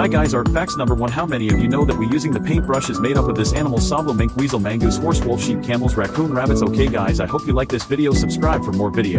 Hi guys our facts number 1 How many of you know that we using the paintbrush is made up of this animal Sabla mink weasel mongoose, horse wolf sheep camels raccoon rabbits okay guys I hope you like this video subscribe for more videos.